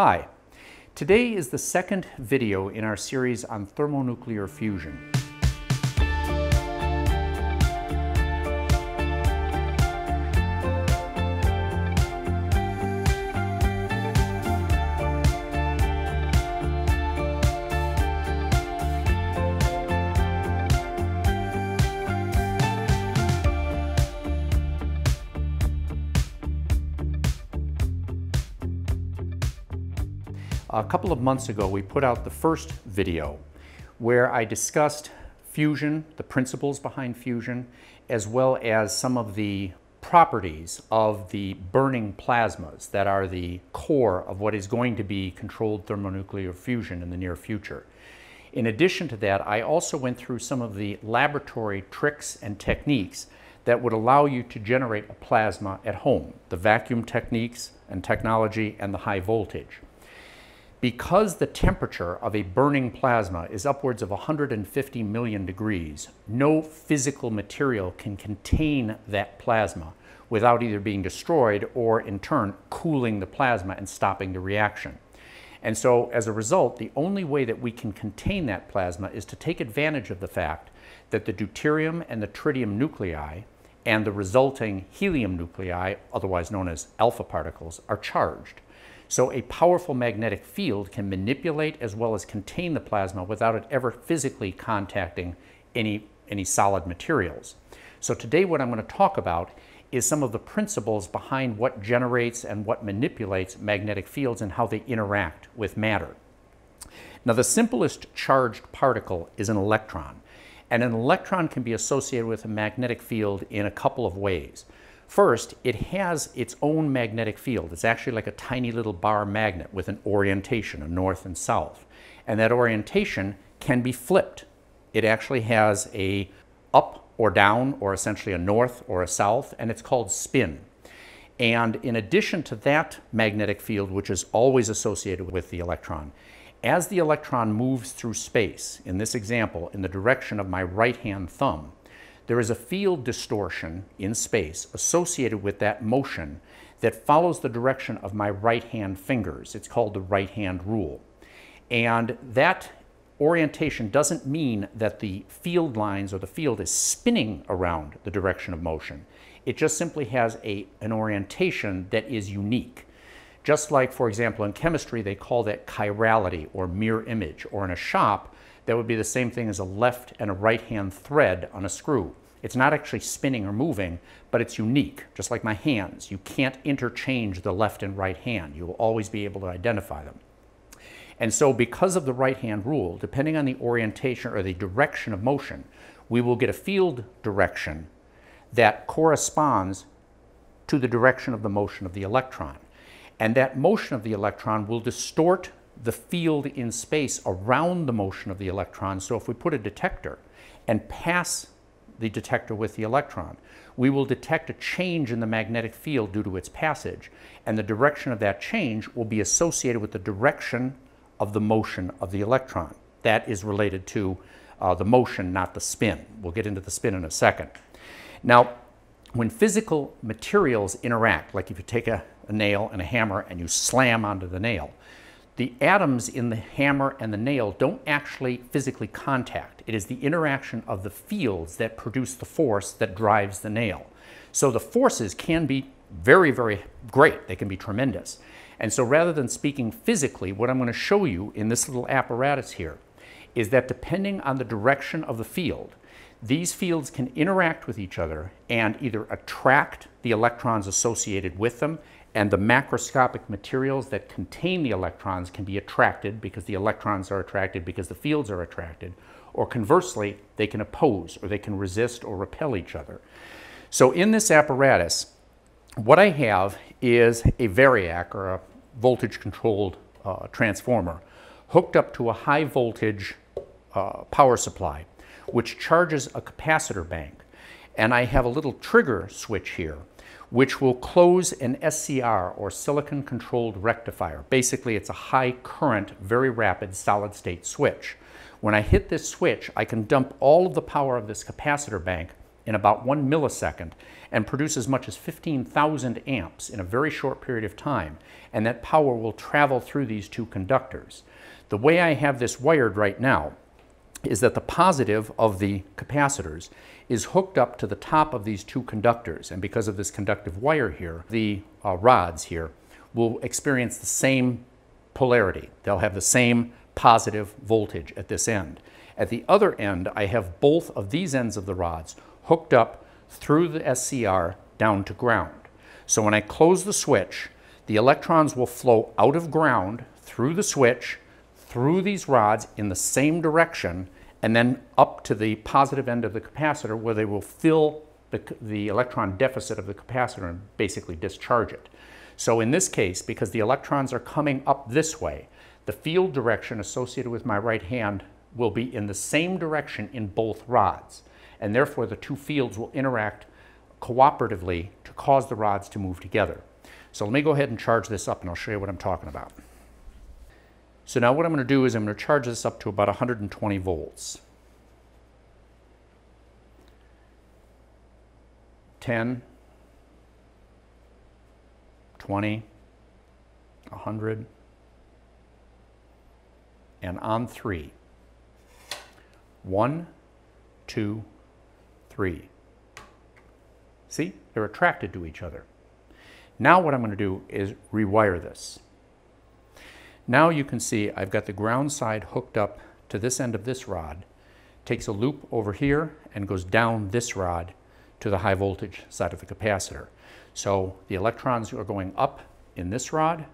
Hi, today is the second video in our series on thermonuclear fusion. A couple of months ago, we put out the first video where I discussed fusion, the principles behind fusion, as well as some of the properties of the burning plasmas that are the core of what is going to be controlled thermonuclear fusion in the near future. In addition to that, I also went through some of the laboratory tricks and techniques that would allow you to generate a plasma at home, the vacuum techniques and technology and the high voltage. Because the temperature of a burning plasma is upwards of 150 million degrees, no physical material can contain that plasma without either being destroyed or in turn cooling the plasma and stopping the reaction. And so as a result, the only way that we can contain that plasma is to take advantage of the fact that the deuterium and the tritium nuclei and the resulting helium nuclei, otherwise known as alpha particles, are charged. So a powerful magnetic field can manipulate as well as contain the plasma without it ever physically contacting any, any solid materials. So today what I'm going to talk about is some of the principles behind what generates and what manipulates magnetic fields and how they interact with matter. Now the simplest charged particle is an electron. And an electron can be associated with a magnetic field in a couple of ways. First, it has its own magnetic field. It's actually like a tiny little bar magnet with an orientation, a north and south. And that orientation can be flipped. It actually has a up or down, or essentially a north or a south, and it's called spin. And in addition to that magnetic field, which is always associated with the electron, as the electron moves through space, in this example, in the direction of my right-hand thumb, there is a field distortion in space associated with that motion that follows the direction of my right hand fingers. It's called the right hand rule. And that orientation doesn't mean that the field lines or the field is spinning around the direction of motion. It just simply has a, an orientation that is unique. Just like, for example, in chemistry, they call that chirality or mirror image, or in a shop, that would be the same thing as a left and a right hand thread on a screw. It's not actually spinning or moving, but it's unique, just like my hands. You can't interchange the left and right hand. You will always be able to identify them. And so because of the right hand rule, depending on the orientation or the direction of motion, we will get a field direction that corresponds to the direction of the motion of the electron. And that motion of the electron will distort the field in space around the motion of the electron. So if we put a detector and pass the detector with the electron, we will detect a change in the magnetic field due to its passage. And the direction of that change will be associated with the direction of the motion of the electron. That is related to uh, the motion, not the spin. We'll get into the spin in a second. Now, when physical materials interact, like if you take a, a nail and a hammer and you slam onto the nail, the atoms in the hammer and the nail don't actually physically contact. It is the interaction of the fields that produce the force that drives the nail. So the forces can be very, very great. They can be tremendous. And so rather than speaking physically, what I'm going to show you in this little apparatus here is that depending on the direction of the field, these fields can interact with each other and either attract the electrons associated with them and the macroscopic materials that contain the electrons can be attracted because the electrons are attracted because the fields are attracted, or conversely, they can oppose or they can resist or repel each other. So in this apparatus, what I have is a variac or a voltage controlled uh, transformer hooked up to a high voltage uh, power supply which charges a capacitor bank. And I have a little trigger switch here which will close an SCR or silicon controlled rectifier. Basically, it's a high current, very rapid solid state switch. When I hit this switch, I can dump all of the power of this capacitor bank in about one millisecond and produce as much as 15,000 amps in a very short period of time. And that power will travel through these two conductors. The way I have this wired right now is that the positive of the capacitors is hooked up to the top of these two conductors. And because of this conductive wire here, the uh, rods here will experience the same polarity. They'll have the same positive voltage at this end. At the other end, I have both of these ends of the rods hooked up through the SCR down to ground. So when I close the switch, the electrons will flow out of ground through the switch, through these rods in the same direction, and then up to the positive end of the capacitor where they will fill the, the electron deficit of the capacitor and basically discharge it. So in this case, because the electrons are coming up this way, the field direction associated with my right hand will be in the same direction in both rods. And therefore, the two fields will interact cooperatively to cause the rods to move together. So let me go ahead and charge this up and I'll show you what I'm talking about. So now what I'm going to do is I'm going to charge this up to about 120 volts. 10, 20, 100, and on three. One, two, three. See, they're attracted to each other. Now what I'm going to do is rewire this. Now you can see I've got the ground side hooked up to this end of this rod, takes a loop over here and goes down this rod to the high voltage side of the capacitor. So the electrons are going up in this rod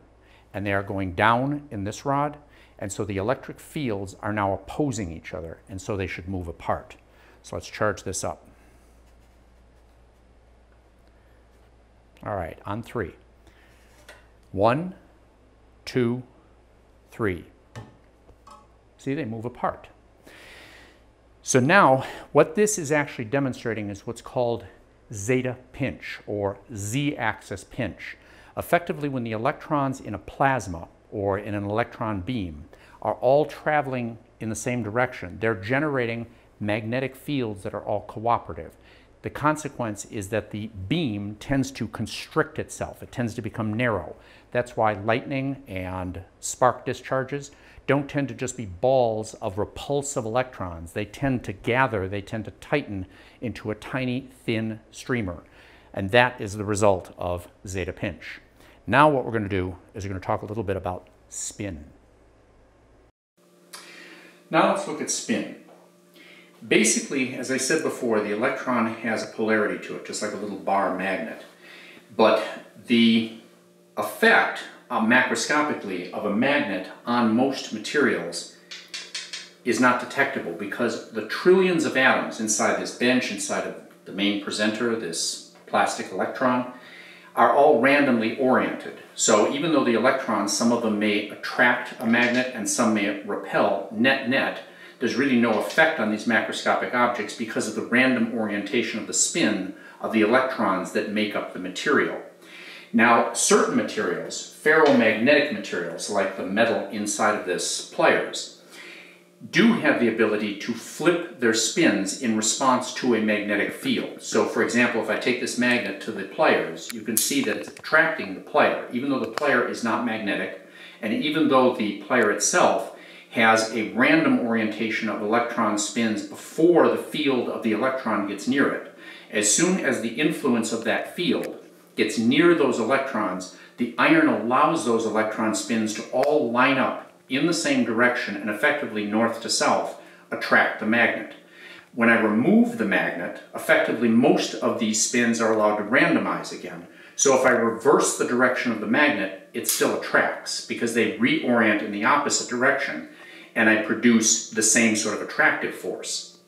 and they are going down in this rod. And so the electric fields are now opposing each other and so they should move apart. So let's charge this up. All right, on three. One, two, three. See, they move apart. So now, what this is actually demonstrating is what's called zeta pinch or z-axis pinch. Effectively, when the electrons in a plasma or in an electron beam are all traveling in the same direction, they're generating magnetic fields that are all cooperative. The consequence is that the beam tends to constrict itself. It tends to become narrow. That's why lightning and spark discharges don't tend to just be balls of repulsive electrons. They tend to gather, they tend to tighten into a tiny, thin streamer. And that is the result of zeta pinch. Now what we're going to do is we're going to talk a little bit about spin. Now let's look at spin. Basically, as I said before, the electron has a polarity to it, just like a little bar magnet. But the effect uh, macroscopically of a magnet on most materials is not detectable because the trillions of atoms inside this bench, inside of the main presenter, this plastic electron, are all randomly oriented. So even though the electrons, some of them may attract a magnet and some may repel, net-net, there's really no effect on these macroscopic objects because of the random orientation of the spin of the electrons that make up the material. Now, certain materials, ferromagnetic materials like the metal inside of this pliers, do have the ability to flip their spins in response to a magnetic field. So for example, if I take this magnet to the pliers, you can see that it's attracting the plier, even though the plier is not magnetic, and even though the plier itself has a random orientation of electron spins before the field of the electron gets near it. As soon as the influence of that field gets near those electrons, the iron allows those electron spins to all line up in the same direction and effectively north to south attract the magnet. When I remove the magnet, effectively most of these spins are allowed to randomize again. So if I reverse the direction of the magnet, it still attracts because they reorient in the opposite direction and I produce the same sort of attractive force.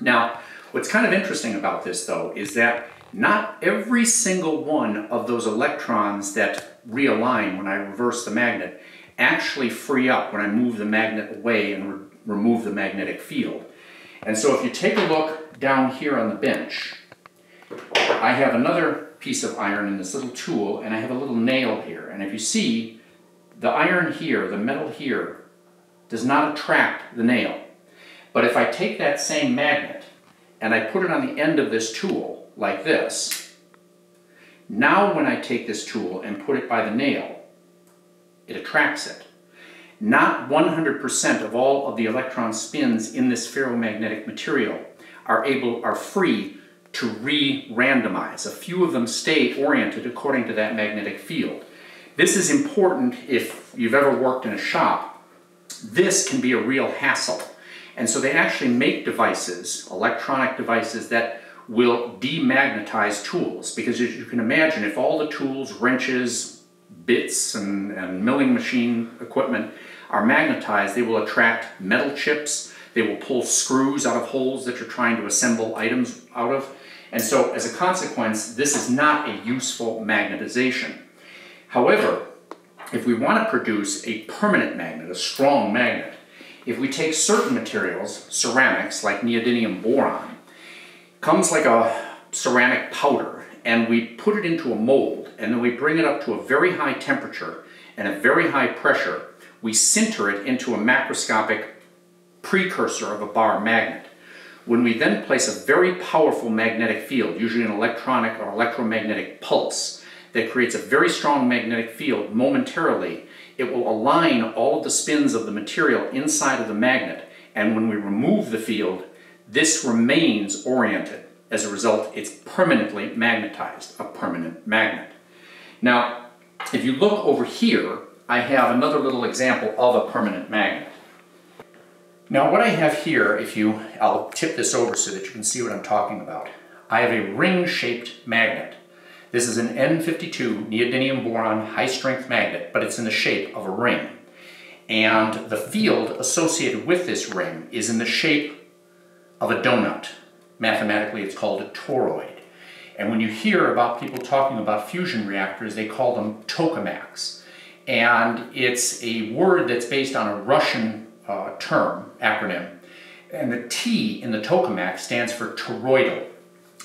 Now, what's kind of interesting about this though is that not every single one of those electrons that realign when I reverse the magnet actually free up when I move the magnet away and re remove the magnetic field. And so if you take a look down here on the bench, I have another piece of iron in this little tool and I have a little nail here. And if you see, the iron here, the metal here, does not attract the nail. But if I take that same magnet and I put it on the end of this tool, like this. Now when I take this tool and put it by the nail, it attracts it. Not 100% of all of the electron spins in this ferromagnetic material are able are free to re-randomize. A few of them stay oriented according to that magnetic field. This is important if you've ever worked in a shop. This can be a real hassle. And so they actually make devices, electronic devices, that will demagnetize tools. Because as you can imagine, if all the tools, wrenches, bits, and, and milling machine equipment are magnetized, they will attract metal chips, they will pull screws out of holes that you're trying to assemble items out of. And so as a consequence, this is not a useful magnetization. However, if we want to produce a permanent magnet, a strong magnet, if we take certain materials, ceramics like neodymium boron, comes like a ceramic powder, and we put it into a mold, and then we bring it up to a very high temperature and a very high pressure, we sinter it into a macroscopic precursor of a bar magnet. When we then place a very powerful magnetic field, usually an electronic or electromagnetic pulse, that creates a very strong magnetic field momentarily, it will align all of the spins of the material inside of the magnet. And when we remove the field, this remains oriented. As a result, it's permanently magnetized, a permanent magnet. Now, if you look over here, I have another little example of a permanent magnet. Now what I have here, if you, I'll tip this over so that you can see what I'm talking about. I have a ring-shaped magnet. This is an N52 neodymium boron high-strength magnet, but it's in the shape of a ring. And the field associated with this ring is in the shape of a donut. Mathematically, it's called a toroid. And when you hear about people talking about fusion reactors, they call them tokamaks. And it's a word that's based on a Russian uh, term, acronym, and the T in the tokamak stands for toroidal.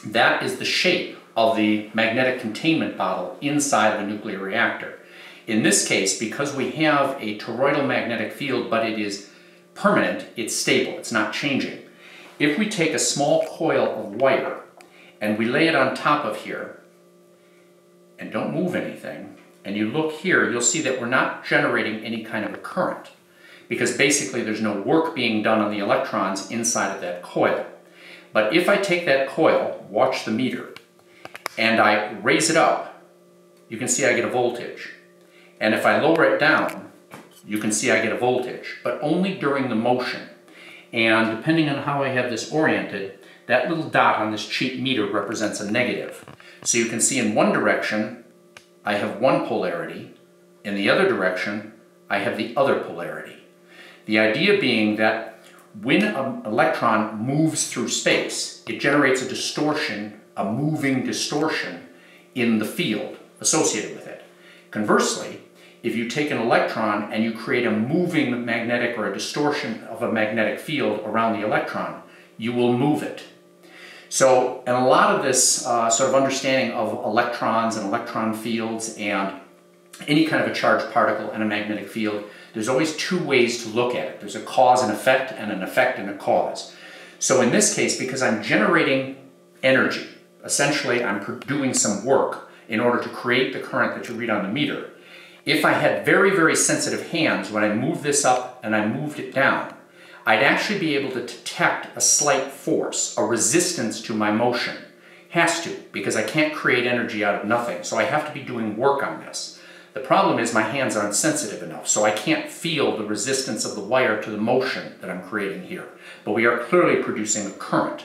That is the shape of the magnetic containment bottle inside of a nuclear reactor. In this case, because we have a toroidal magnetic field, but it is permanent, it's stable, it's not changing. If we take a small coil of wire and we lay it on top of here, and don't move anything, and you look here, you'll see that we're not generating any kind of a current because basically there's no work being done on the electrons inside of that coil. But if I take that coil, watch the meter, and I raise it up, you can see I get a voltage. And if I lower it down, you can see I get a voltage, but only during the motion. And depending on how I have this oriented, that little dot on this cheap meter represents a negative. So you can see in one direction, I have one polarity. In the other direction, I have the other polarity. The idea being that when an electron moves through space, it generates a distortion, a moving distortion in the field associated with it. Conversely, if you take an electron and you create a moving magnetic or a distortion of a magnetic field around the electron, you will move it. So, and a lot of this uh, sort of understanding of electrons and electron fields and any kind of a charged particle and a magnetic field there's always two ways to look at it. There's a cause and effect and an effect and a cause. So in this case, because I'm generating energy, essentially I'm doing some work in order to create the current that you read on the meter. If I had very, very sensitive hands, when I moved this up and I moved it down, I'd actually be able to detect a slight force, a resistance to my motion. Has to, because I can't create energy out of nothing, so I have to be doing work on this. The problem is my hands aren't sensitive enough, so I can't feel the resistance of the wire to the motion that I'm creating here. But we are clearly producing a current.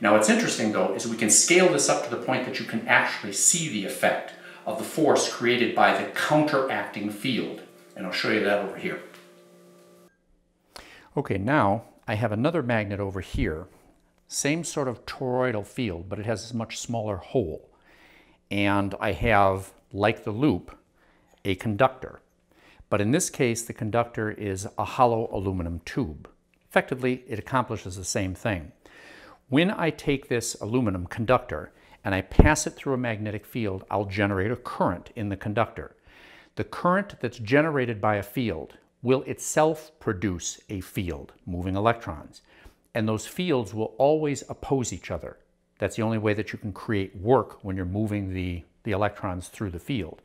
Now what's interesting though is we can scale this up to the point that you can actually see the effect of the force created by the counteracting field. And I'll show you that over here. Okay, now I have another magnet over here. Same sort of toroidal field, but it has a much smaller hole. And I have, like the loop, a conductor. But in this case, the conductor is a hollow aluminum tube. Effectively, it accomplishes the same thing. When I take this aluminum conductor and I pass it through a magnetic field, I'll generate a current in the conductor. The current that's generated by a field will itself produce a field, moving electrons. and those fields will always oppose each other. That's the only way that you can create work when you're moving the, the electrons through the field.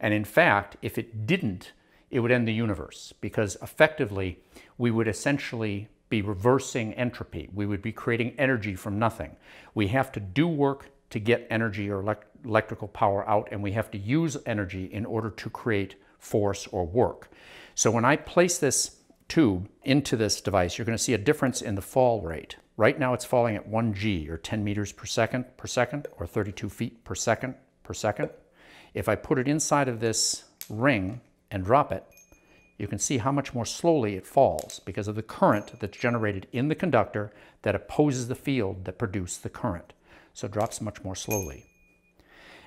And in fact, if it didn't, it would end the universe because effectively we would essentially be reversing entropy. We would be creating energy from nothing. We have to do work to get energy or elect electrical power out, and we have to use energy in order to create force or work. So when I place this tube into this device, you're going to see a difference in the fall rate. Right now it's falling at 1 g, or 10 meters per second per second, or 32 feet per second per second. If I put it inside of this ring and drop it, you can see how much more slowly it falls because of the current that's generated in the conductor that opposes the field that produced the current. So it drops much more slowly.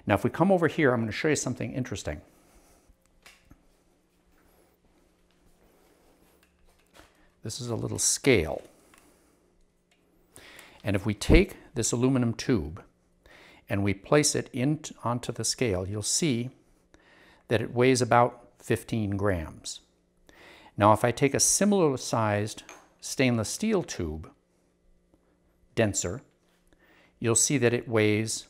Now if we come over here, I'm going to show you something interesting. This is a little scale. And if we take this aluminum tube and we place it in onto the scale, you'll see that it weighs about 15 grams. Now if I take a similar sized stainless steel tube, denser, you'll see that it weighs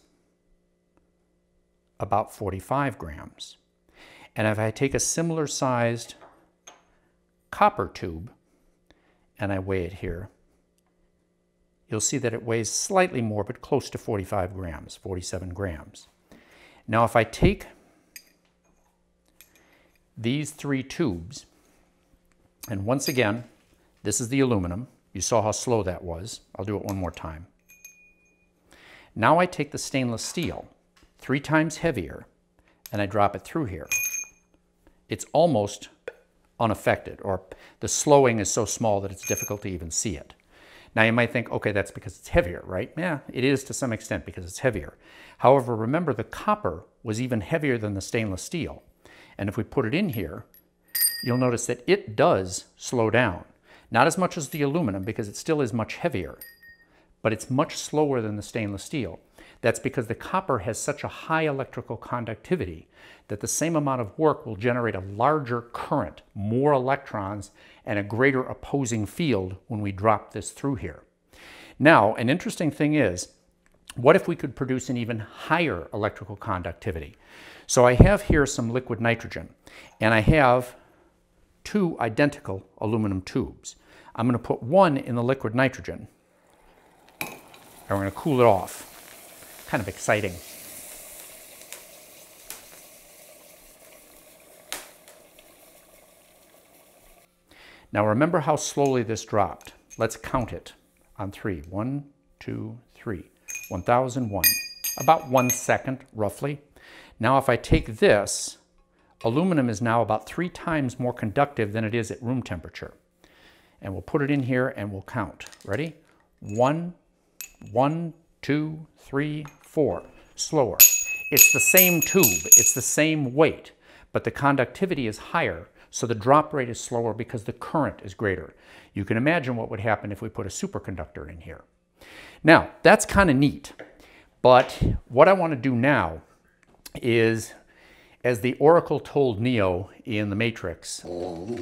about 45 grams. And if I take a similar sized copper tube and I weigh it here, you'll see that it weighs slightly more, but close to 45 grams, 47 grams. Now if I take these three tubes and once again, this is the aluminum. You saw how slow that was. I'll do it one more time. Now I take the stainless steel, three times heavier, and I drop it through here. It's almost unaffected, or the slowing is so small that it's difficult to even see it. Now you might think, okay, that's because it's heavier, right? Yeah, it is to some extent because it's heavier. However, remember the copper was even heavier than the stainless steel. And if we put it in here, you'll notice that it does slow down. Not as much as the aluminum because it still is much heavier, but it's much slower than the stainless steel. That's because the copper has such a high electrical conductivity that the same amount of work will generate a larger current, more electrons, and a greater opposing field when we drop this through here. Now, an interesting thing is, what if we could produce an even higher electrical conductivity? So I have here some liquid nitrogen, and I have two identical aluminum tubes. I'm going to put one in the liquid nitrogen, and we're going to cool it off. Kind of exciting. Now remember how slowly this dropped. Let's count it on three. One, two, three. 1001. About one second, roughly. Now if I take this Aluminum is now about three times more conductive than it is at room temperature. And we'll put it in here and we'll count. Ready? One, one, two, three, four. Slower. It's the same tube, it's the same weight, but the conductivity is higher, so the drop rate is slower because the current is greater. You can imagine what would happen if we put a superconductor in here. Now, that's kind of neat, but what I want to do now is as the Oracle told Neo in The Matrix. Oh,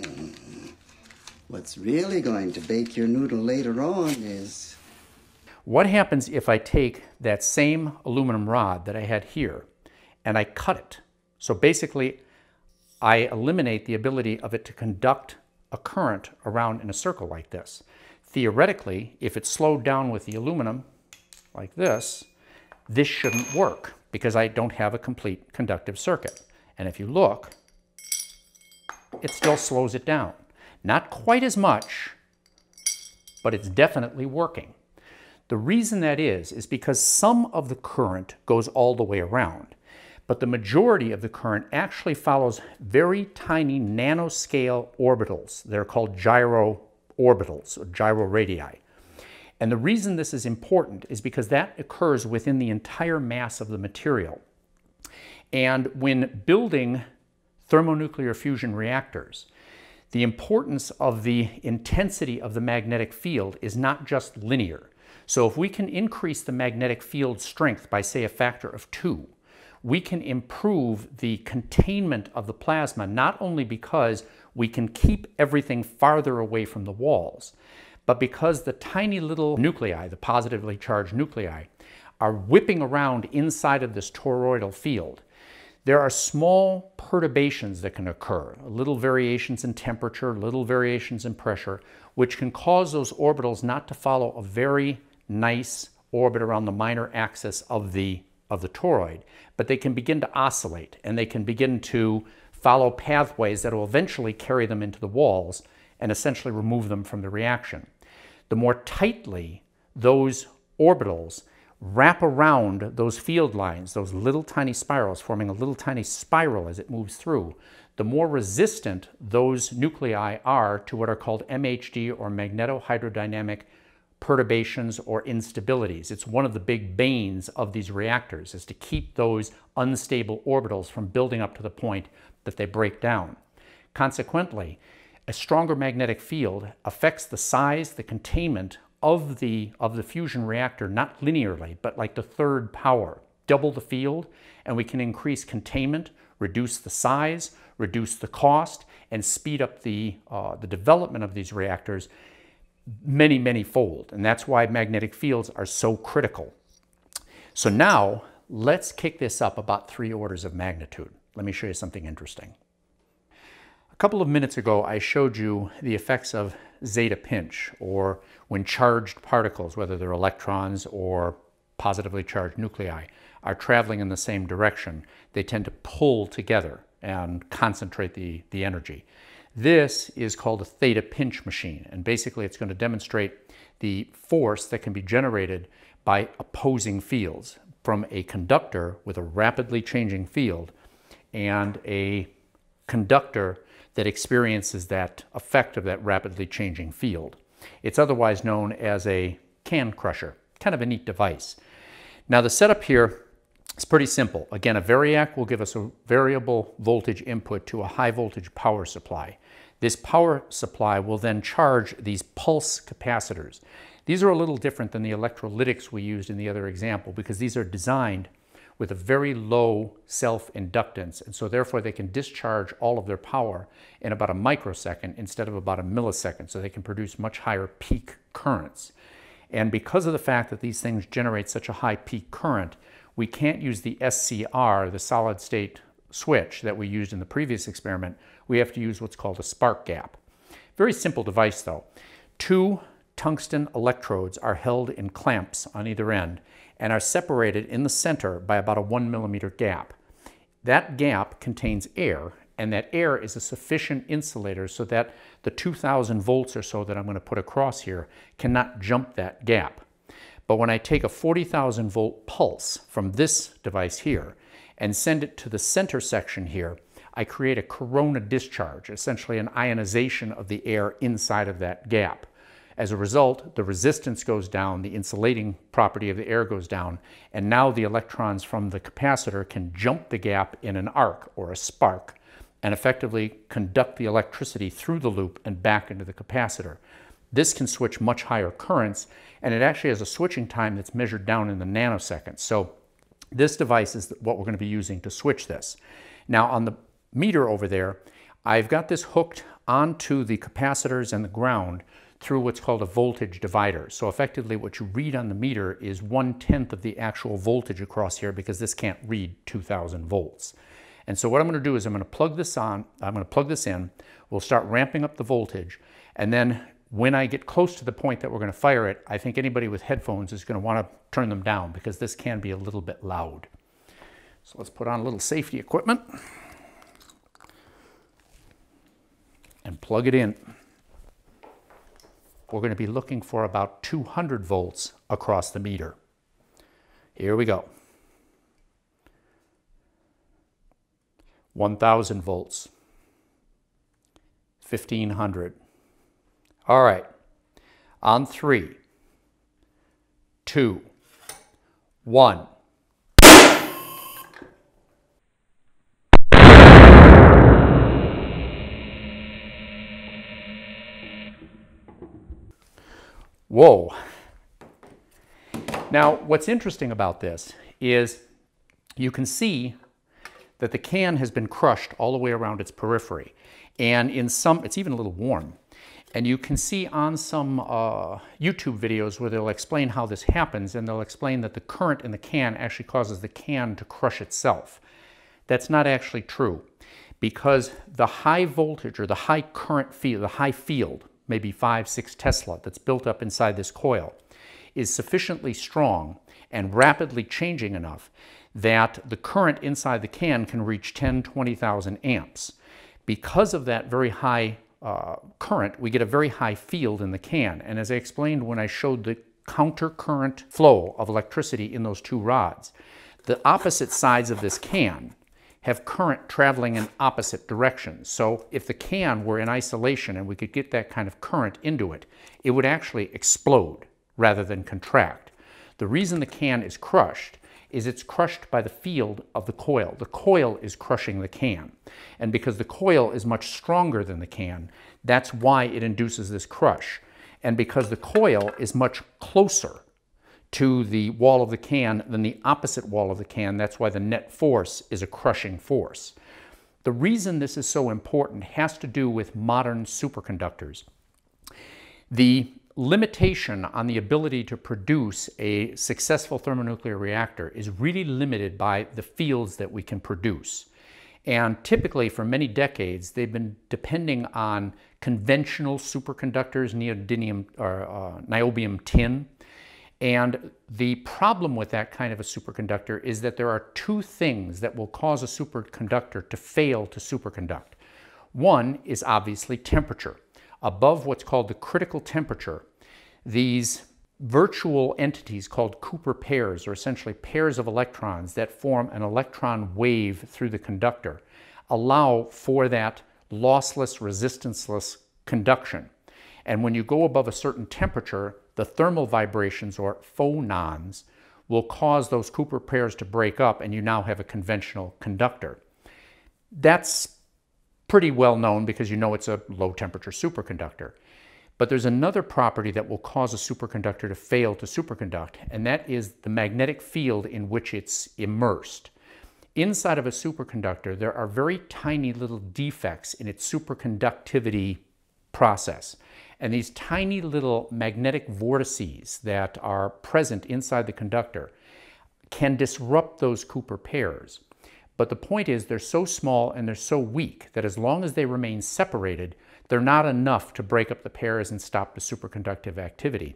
what's really going to bake your noodle later on is... What happens if I take that same aluminum rod that I had here and I cut it? So basically, I eliminate the ability of it to conduct a current around in a circle like this. Theoretically, if it's slowed down with the aluminum, like this, this shouldn't work because I don't have a complete conductive circuit. And if you look, it still slows it down. Not quite as much, but it's definitely working. The reason that is, is because some of the current goes all the way around, but the majority of the current actually follows very tiny nanoscale orbitals. They're called gyro orbitals, or gyro radii. And the reason this is important is because that occurs within the entire mass of the material. And when building thermonuclear fusion reactors, the importance of the intensity of the magnetic field is not just linear. So if we can increase the magnetic field strength by, say, a factor of two, we can improve the containment of the plasma, not only because we can keep everything farther away from the walls, but because the tiny little nuclei, the positively charged nuclei, are whipping around inside of this toroidal field, there are small perturbations that can occur, little variations in temperature, little variations in pressure, which can cause those orbitals not to follow a very nice orbit around the minor axis of the, of the toroid, but they can begin to oscillate and they can begin to follow pathways that will eventually carry them into the walls and essentially remove them from the reaction. The more tightly those orbitals wrap around those field lines, those little tiny spirals, forming a little tiny spiral as it moves through, the more resistant those nuclei are to what are called MHD or magnetohydrodynamic perturbations or instabilities. It's one of the big banes of these reactors is to keep those unstable orbitals from building up to the point that they break down. Consequently, a stronger magnetic field affects the size, the containment of the, of the fusion reactor, not linearly, but like the third power. Double the field, and we can increase containment, reduce the size, reduce the cost, and speed up the, uh, the development of these reactors many, many fold. And that's why magnetic fields are so critical. So now, let's kick this up about three orders of magnitude. Let me show you something interesting. A couple of minutes ago, I showed you the effects of zeta pinch, or when charged particles, whether they're electrons or positively charged nuclei, are traveling in the same direction, they tend to pull together and concentrate the, the energy. This is called a theta pinch machine, and basically it's going to demonstrate the force that can be generated by opposing fields from a conductor with a rapidly changing field and a conductor that experiences that effect of that rapidly changing field. It's otherwise known as a can crusher, kind of a neat device. Now the setup here is pretty simple. Again, a variac will give us a variable voltage input to a high voltage power supply. This power supply will then charge these pulse capacitors. These are a little different than the electrolytics we used in the other example because these are designed with a very low self-inductance, and so therefore they can discharge all of their power in about a microsecond instead of about a millisecond, so they can produce much higher peak currents. And because of the fact that these things generate such a high peak current, we can't use the SCR, the solid state switch that we used in the previous experiment. We have to use what's called a spark gap. Very simple device though. Two tungsten electrodes are held in clamps on either end and are separated in the center by about a one millimeter gap. That gap contains air, and that air is a sufficient insulator so that the 2000 volts or so that I'm going to put across here cannot jump that gap. But when I take a 40,000 volt pulse from this device here and send it to the center section here, I create a corona discharge, essentially an ionization of the air inside of that gap. As a result, the resistance goes down, the insulating property of the air goes down, and now the electrons from the capacitor can jump the gap in an arc or a spark and effectively conduct the electricity through the loop and back into the capacitor. This can switch much higher currents, and it actually has a switching time that's measured down in the nanoseconds. So this device is what we're going to be using to switch this. Now on the meter over there, I've got this hooked onto the capacitors and the ground through what's called a voltage divider. So effectively what you read on the meter is one-tenth of the actual voltage across here because this can't read 2000 volts. And so what I'm going to do is I'm going to plug this on, I'm going to plug this in, we'll start ramping up the voltage, and then when I get close to the point that we're going to fire it, I think anybody with headphones is going to want to turn them down because this can be a little bit loud. So let's put on a little safety equipment and plug it in we're going to be looking for about 200 volts across the meter. Here we go. 1000 volts. 1500. All right. On three, two, one. Whoa. Now, what's interesting about this is you can see that the can has been crushed all the way around its periphery. And in some, it's even a little warm. And you can see on some uh, YouTube videos where they'll explain how this happens, and they'll explain that the current in the can actually causes the can to crush itself. That's not actually true because the high voltage or the high current field, the high field, maybe 5, 6 Tesla, that's built up inside this coil, is sufficiently strong and rapidly changing enough that the current inside the can can reach 10, 20,000 amps. Because of that very high uh, current, we get a very high field in the can. And as I explained when I showed the counter current flow of electricity in those two rods, the opposite sides of this can have current traveling in opposite directions. So if the can were in isolation and we could get that kind of current into it, it would actually explode rather than contract. The reason the can is crushed is it's crushed by the field of the coil. The coil is crushing the can. And because the coil is much stronger than the can, that's why it induces this crush. And because the coil is much closer to the wall of the can than the opposite wall of the can. That's why the net force is a crushing force. The reason this is so important has to do with modern superconductors. The limitation on the ability to produce a successful thermonuclear reactor is really limited by the fields that we can produce. And typically, for many decades, they've been depending on conventional superconductors, neodymium or uh, niobium tin, and the problem with that kind of a superconductor is that there are two things that will cause a superconductor to fail to superconduct. One is obviously temperature. Above what's called the critical temperature, these virtual entities called Cooper pairs or essentially pairs of electrons that form an electron wave through the conductor, allow for that lossless, resistanceless conduction. And when you go above a certain temperature, the thermal vibrations or phonons will cause those Cooper pairs to break up and you now have a conventional conductor. That's pretty well known because you know it's a low temperature superconductor. But there's another property that will cause a superconductor to fail to superconduct, and that is the magnetic field in which it's immersed. Inside of a superconductor, there are very tiny little defects in its superconductivity process. And these tiny little magnetic vortices that are present inside the conductor can disrupt those Cooper pairs. But the point is they're so small and they're so weak that as long as they remain separated, they're not enough to break up the pairs and stop the superconductive activity.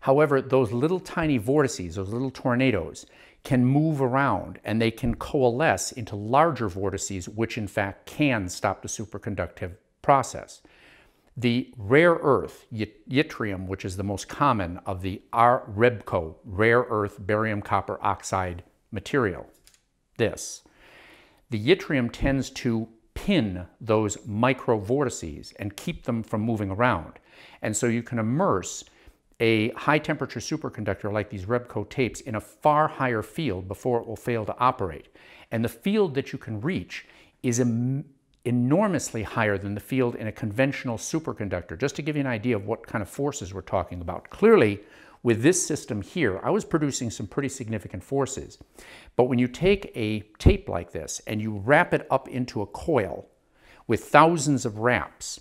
However, those little tiny vortices, those little tornadoes, can move around and they can coalesce into larger vortices, which in fact can stop the superconductive process. The rare earth, yttrium, which is the most common of the REBCO, rare earth barium copper oxide material, this, the yttrium tends to pin those micro vortices and keep them from moving around. And so you can immerse a high temperature superconductor like these Rebco tapes in a far higher field before it will fail to operate. And the field that you can reach is enormously higher than the field in a conventional superconductor, just to give you an idea of what kind of forces we're talking about. Clearly, with this system here, I was producing some pretty significant forces. But when you take a tape like this and you wrap it up into a coil with thousands of wraps,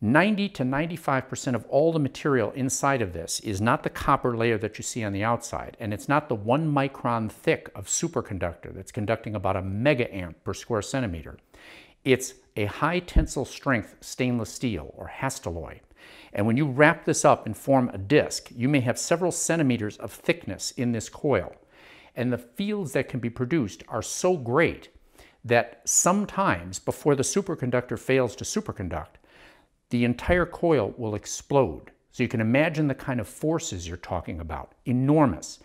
90 to 95% of all the material inside of this is not the copper layer that you see on the outside, and it's not the one micron thick of superconductor that's conducting about a mega amp per square centimeter. It's a high tensile strength stainless steel or Hastelloy. And when you wrap this up and form a disc, you may have several centimeters of thickness in this coil. And the fields that can be produced are so great that sometimes before the superconductor fails to superconduct, the entire coil will explode. So you can imagine the kind of forces you're talking about, enormous.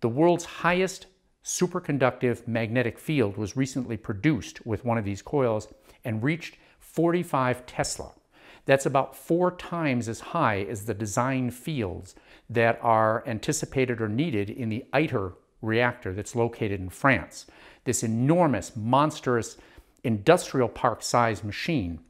The world's highest superconductive magnetic field was recently produced with one of these coils and reached 45 Tesla. That's about four times as high as the design fields that are anticipated or needed in the ITER reactor that's located in France. This enormous, monstrous, industrial park sized machine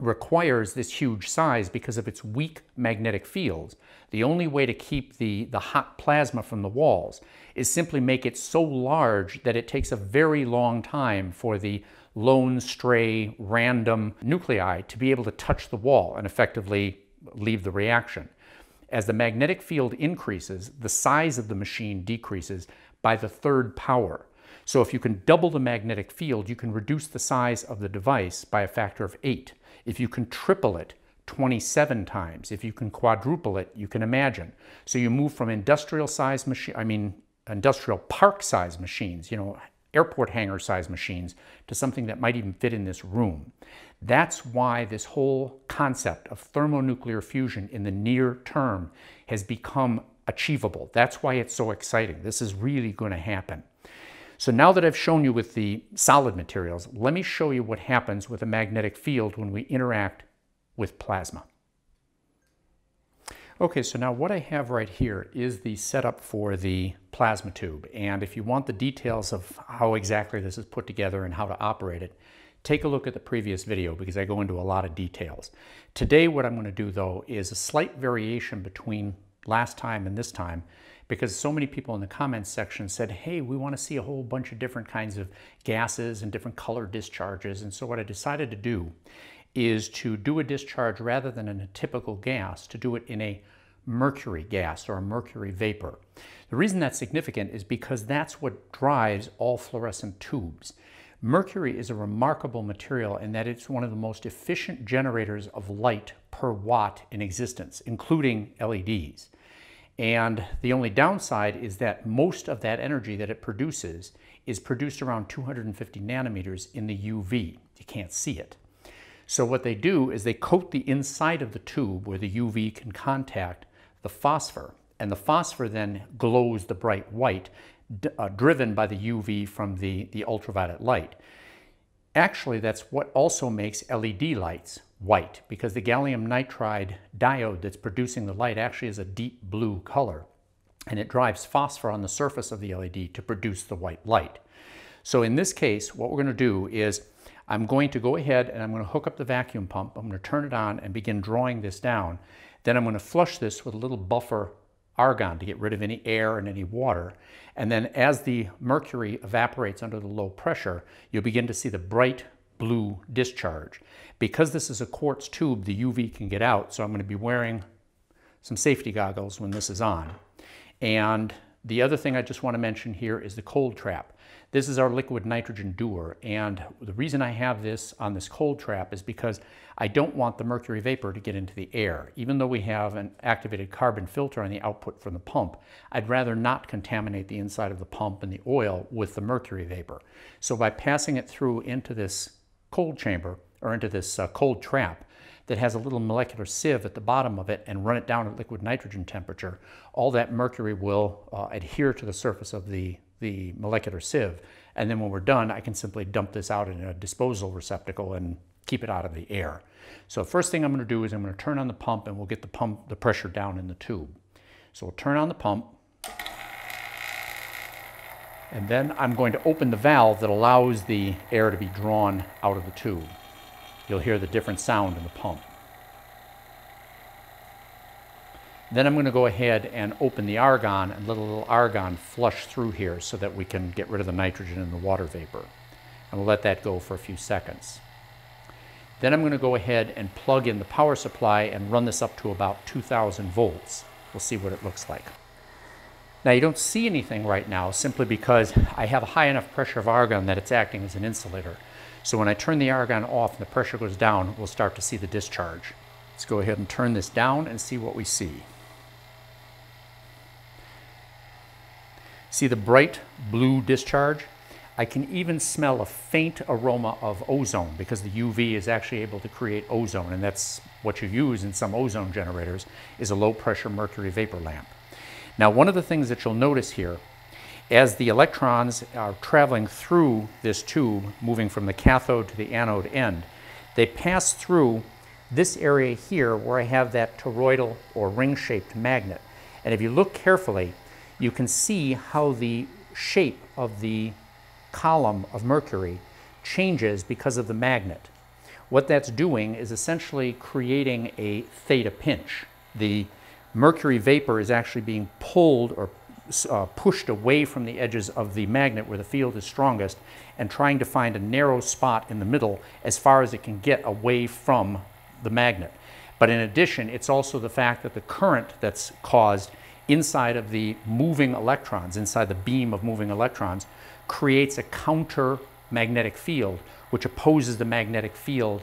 requires this huge size because of its weak magnetic fields. The only way to keep the, the hot plasma from the walls is simply make it so large that it takes a very long time for the lone, stray, random nuclei to be able to touch the wall and effectively leave the reaction. As the magnetic field increases, the size of the machine decreases by the third power. So if you can double the magnetic field, you can reduce the size of the device by a factor of 8. If you can triple it, 27 times. If you can quadruple it, you can imagine. So you move from industrial size machine, I mean, industrial park size machines, you know, airport hangar size machines to something that might even fit in this room. That's why this whole concept of thermonuclear fusion in the near term has become achievable. That's why it's so exciting. This is really going to happen. So now that I've shown you with the solid materials, let me show you what happens with a magnetic field when we interact with plasma. Okay, so now what I have right here is the setup for the plasma tube. And if you want the details of how exactly this is put together and how to operate it, take a look at the previous video because I go into a lot of details. Today what I'm going to do though is a slight variation between last time and this time because so many people in the comments section said, hey, we want to see a whole bunch of different kinds of gases and different color discharges. And so what I decided to do is to do a discharge rather than in a typical gas, to do it in a mercury gas or a mercury vapor. The reason that's significant is because that's what drives all fluorescent tubes. Mercury is a remarkable material in that it's one of the most efficient generators of light per watt in existence, including LEDs. And the only downside is that most of that energy that it produces is produced around 250 nanometers in the UV. You can't see it. So what they do is they coat the inside of the tube where the UV can contact the phosphor. And the phosphor then glows the bright white, uh, driven by the UV from the, the ultraviolet light. Actually, that's what also makes LED lights white, because the gallium nitride diode that's producing the light actually is a deep blue color. And it drives phosphor on the surface of the LED to produce the white light. So in this case, what we're going to do is I'm going to go ahead and I'm going to hook up the vacuum pump. I'm going to turn it on and begin drawing this down. Then I'm going to flush this with a little buffer argon to get rid of any air and any water. And then as the mercury evaporates under the low pressure, you'll begin to see the bright blue discharge. Because this is a quartz tube, the UV can get out, so I'm going to be wearing some safety goggles when this is on. And the other thing I just want to mention here is the cold trap. This is our liquid nitrogen dewar, and the reason I have this on this cold trap is because I don't want the mercury vapor to get into the air. Even though we have an activated carbon filter on the output from the pump, I'd rather not contaminate the inside of the pump and the oil with the mercury vapor. So by passing it through into this cold chamber, or into this uh, cold trap, that has a little molecular sieve at the bottom of it and run it down at liquid nitrogen temperature, all that mercury will uh, adhere to the surface of the the molecular sieve. And then when we're done, I can simply dump this out in a disposal receptacle and keep it out of the air. So first thing I'm going to do is I'm going to turn on the pump and we'll get the pump, the pressure down in the tube. So we'll turn on the pump. And then I'm going to open the valve that allows the air to be drawn out of the tube. You'll hear the different sound in the pump. Then I'm going to go ahead and open the argon and let a little argon flush through here so that we can get rid of the nitrogen and the water vapor. And we'll let that go for a few seconds. Then I'm going to go ahead and plug in the power supply and run this up to about 2000 volts. We'll see what it looks like. Now you don't see anything right now simply because I have a high enough pressure of argon that it's acting as an insulator. So when I turn the argon off and the pressure goes down, we'll start to see the discharge. Let's go ahead and turn this down and see what we see. See the bright blue discharge? I can even smell a faint aroma of ozone because the UV is actually able to create ozone and that's what you use in some ozone generators is a low pressure mercury vapor lamp. Now one of the things that you'll notice here as the electrons are traveling through this tube moving from the cathode to the anode end they pass through this area here where I have that toroidal or ring-shaped magnet and if you look carefully you can see how the shape of the column of mercury changes because of the magnet. What that's doing is essentially creating a theta pinch. The mercury vapor is actually being pulled or uh, pushed away from the edges of the magnet where the field is strongest and trying to find a narrow spot in the middle as far as it can get away from the magnet. But in addition, it's also the fact that the current that's caused inside of the moving electrons, inside the beam of moving electrons, creates a counter magnetic field which opposes the magnetic field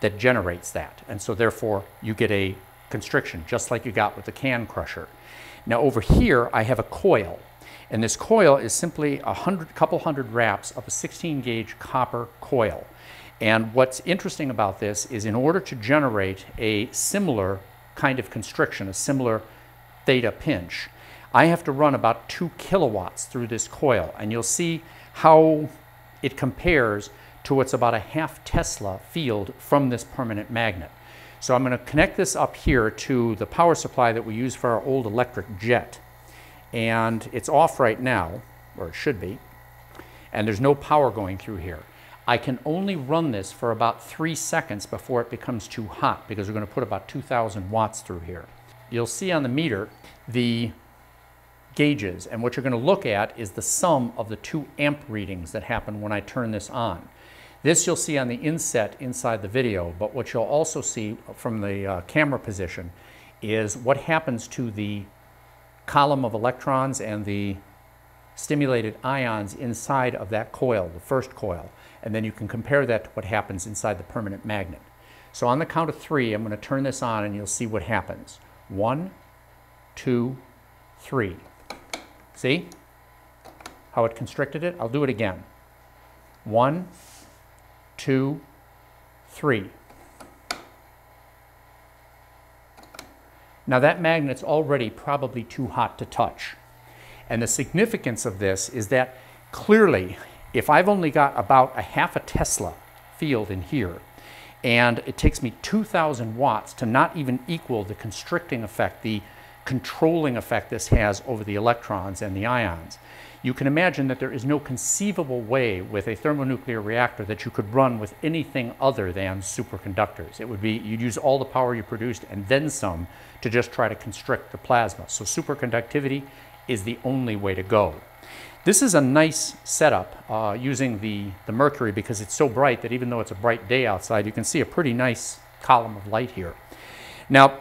that generates that. And so therefore you get a constriction, just like you got with the can crusher. Now over here, I have a coil. And this coil is simply a hundred, couple hundred wraps of a 16 gauge copper coil. And what's interesting about this is in order to generate a similar kind of constriction, a similar theta pinch, I have to run about two kilowatts through this coil. And you'll see how it compares to what's about a half Tesla field from this permanent magnet. So I'm going to connect this up here to the power supply that we use for our old electric jet. And it's off right now, or it should be, and there's no power going through here. I can only run this for about three seconds before it becomes too hot because we're going to put about 2,000 watts through here. You'll see on the meter the gauges, and what you're going to look at is the sum of the two amp readings that happen when I turn this on. This you'll see on the inset inside the video, but what you'll also see from the uh, camera position is what happens to the column of electrons and the stimulated ions inside of that coil, the first coil, and then you can compare that to what happens inside the permanent magnet. So on the count of three, I'm going to turn this on and you'll see what happens. One, two, three. See how it constricted it? I'll do it again. One, two, three. Now that magnet's already probably too hot to touch. And the significance of this is that clearly, if I've only got about a half a Tesla field in here, and it takes me 2,000 watts to not even equal the constricting effect, the controlling effect this has over the electrons and the ions, you can imagine that there is no conceivable way with a thermonuclear reactor that you could run with anything other than superconductors. It would be, you'd use all the power you produced and then some to just try to constrict the plasma. So superconductivity is the only way to go. This is a nice setup uh, using the, the mercury because it's so bright that even though it's a bright day outside, you can see a pretty nice column of light here. Now,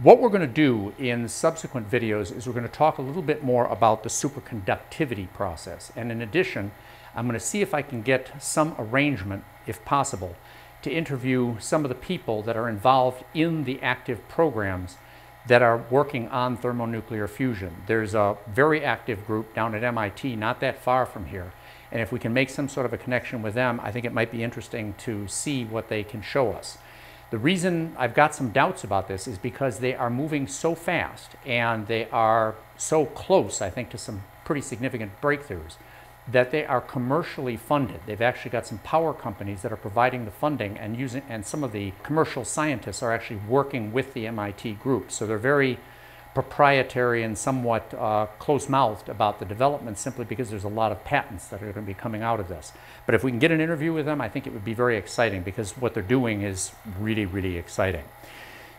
what we're going to do in subsequent videos is we're going to talk a little bit more about the superconductivity process. And in addition, I'm going to see if I can get some arrangement, if possible, to interview some of the people that are involved in the active programs that are working on thermonuclear fusion. There's a very active group down at MIT, not that far from here. And if we can make some sort of a connection with them, I think it might be interesting to see what they can show us. The reason I've got some doubts about this is because they are moving so fast and they are so close, I think, to some pretty significant breakthroughs that they are commercially funded. They've actually got some power companies that are providing the funding and using and some of the commercial scientists are actually working with the MIT group. So they're very proprietary and somewhat uh, close-mouthed about the development simply because there's a lot of patents that are going to be coming out of this. But if we can get an interview with them, I think it would be very exciting because what they're doing is really, really exciting.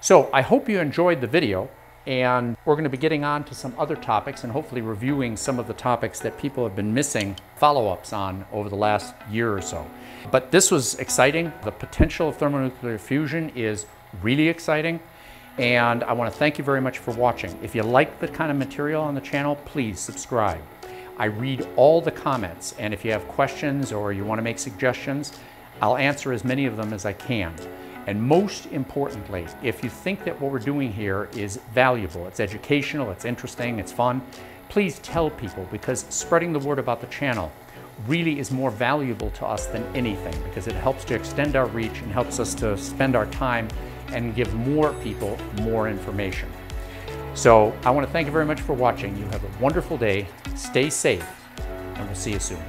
So I hope you enjoyed the video and we're going to be getting on to some other topics and hopefully reviewing some of the topics that people have been missing follow-ups on over the last year or so. But this was exciting. The potential of thermonuclear fusion is really exciting. And I want to thank you very much for watching. If you like the kind of material on the channel, please subscribe. I read all the comments, and if you have questions or you want to make suggestions, I'll answer as many of them as I can. And most importantly, if you think that what we're doing here is valuable, it's educational, it's interesting, it's fun, please tell people because spreading the word about the channel really is more valuable to us than anything because it helps to extend our reach and helps us to spend our time and give more people more information. So I want to thank you very much for watching. You have a wonderful day, stay safe, and we'll see you soon.